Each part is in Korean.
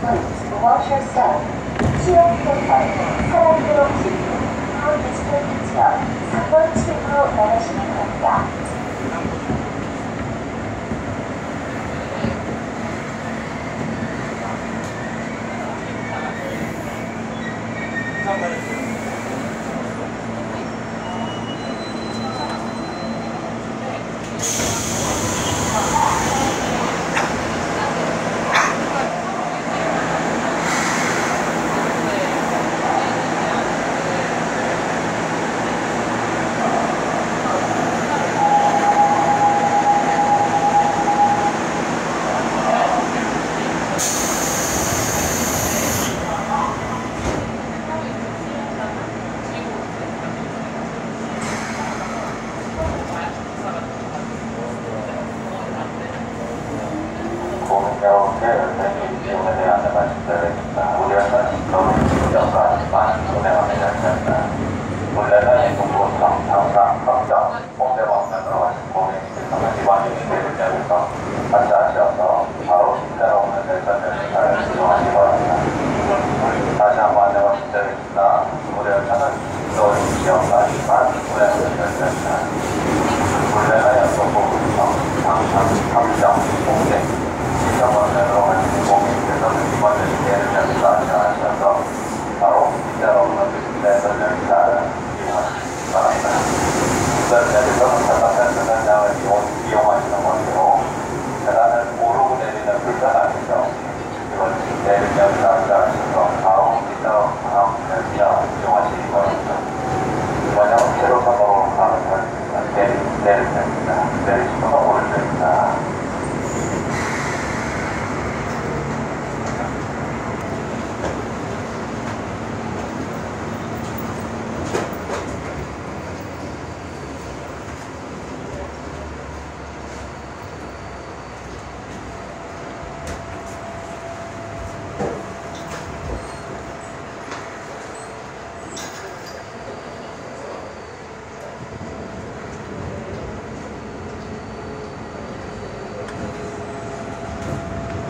Please watch yourself. Shield the fire. 嗯，我们这边，做活动商、商商商。uh, there's someone that, uh,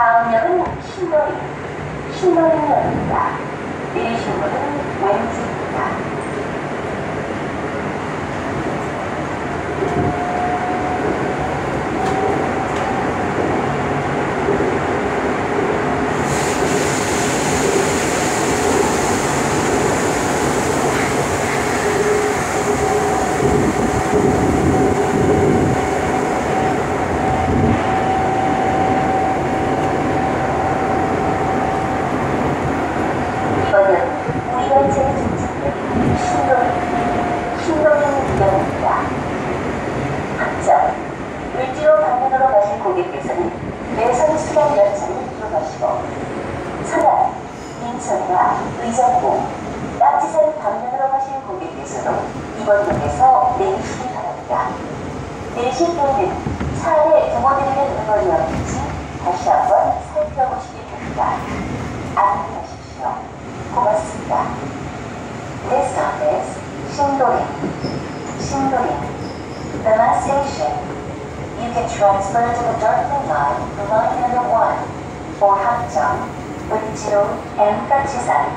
다음 역은 신도리, 신도리역입니다. 내리신 네, 분은 왼쪽입니다. 고객께서는 매선 수령 열차를 이용하시고 서날, 인천과 의정부, 낙지산 방면으로 가실 고객께서도 이번 역에서 내리시기 바랍니다. 내신 때는 차안에 동원되는 응원이었는지 다시 한번 살펴보시기 바랍니다. 안녕하십시오. 고맙습니다. This stop is 신도림. 신도림. The last station You can transfer to the Darkling line, line number 1, or half jump, with 2 and Kachisan.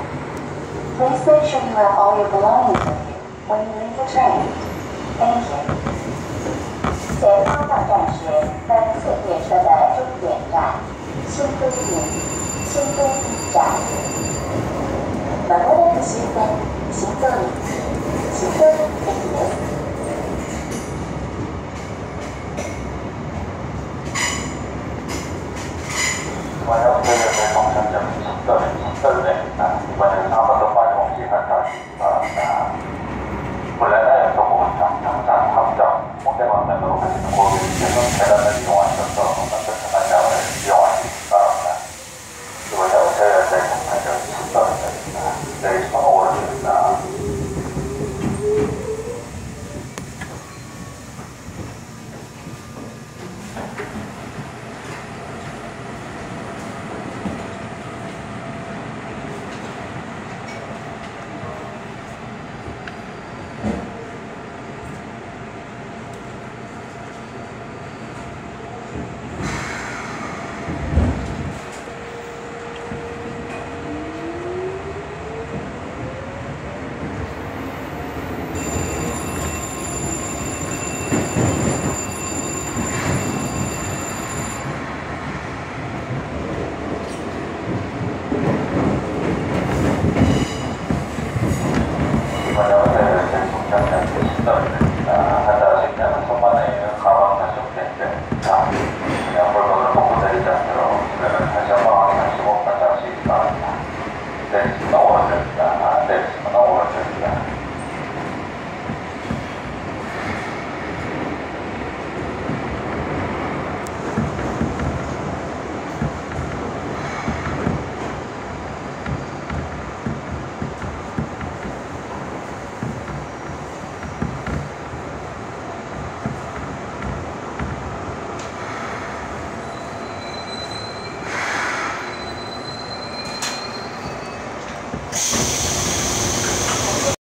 Please make sure you have all your belongings with you when you leave the train. Thank you. 前方到站时，分次列车的终点站新都营、新都一站。まもなく終点、新都駅、新都駅です。朋友。